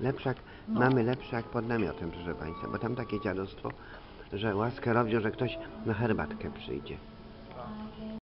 Lepszak, No. mamy lepszak pod namiotem, proszę Państwa, bo tam takie dziadostwo, że łaskę robią, że ktoś na herbatkę przyjdzie. Tak.